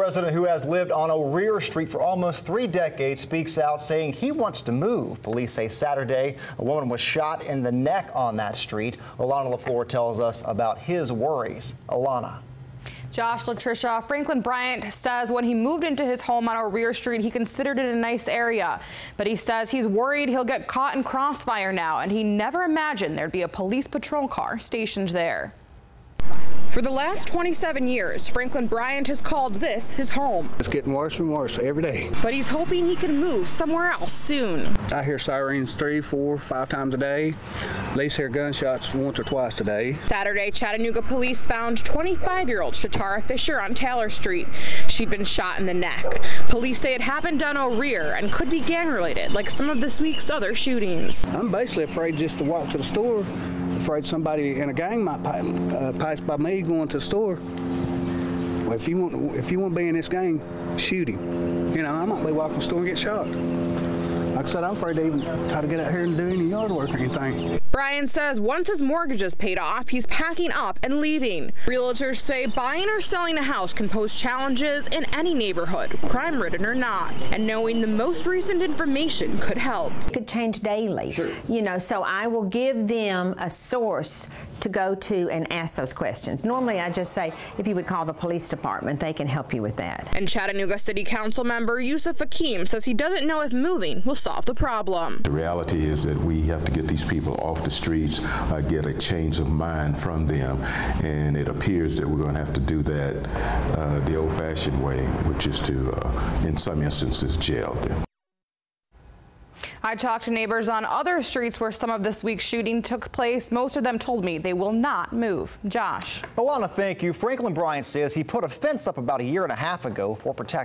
resident who has lived on O'Rear Street for almost three decades speaks out saying he wants to move. Police say Saturday a woman was shot in the neck on that street. Alana LaFleur tells us about his worries. Alana. Josh Latricia, Franklin Bryant says when he moved into his home on O'Rear Street, he considered it a nice area. But he says he's worried he'll get caught in crossfire now, and he never imagined there'd be a police patrol car stationed there. For the last 27 years, Franklin Bryant has called this his home. It's getting worse and worse every day. But he's hoping he can move somewhere else soon. I hear sirens three, four, five times a day. At least hear gunshots once or twice a day. Saturday, Chattanooga police found 25-year-old Shatara Fisher on Taylor Street. She'd been shot in the neck. Police say it happened on O'Rear and could be gang-related, like some of this week's other shootings. I'm basically afraid just to walk to the store. Afraid somebody in a gang might uh, pass by me going to the store. Well, if you want, if you want to be in this gang, shoot him. You know, I might be walking the store and get shot. Like I said, I'm afraid to even try to get out here and do any yard work or anything. Bryant says once his mortgage is paid off, he's packing up and leaving. Realtors say buying or selling a house can pose challenges in any neighborhood, crime ridden or not. And knowing the most recent information could help. It could change daily. Sure. You know, so I will give them a source to go to and ask those questions. Normally, I just say, if you would call the police department, they can help you with that. And Chattanooga City Council member Yusuf Hakeem says he doesn't know if moving will solve the problem. The reality is that we have to get these people off the streets, uh, get a change of mind from them, and it appears that we're going to have to do that uh, the old-fashioned way, which is to, uh, in some instances, jail them. I talked to neighbors on other streets where some of this week's shooting took place. Most of them told me they will not move. Josh. Alana, thank you. Franklin Bryant says he put a fence up about a year and a half ago for protection.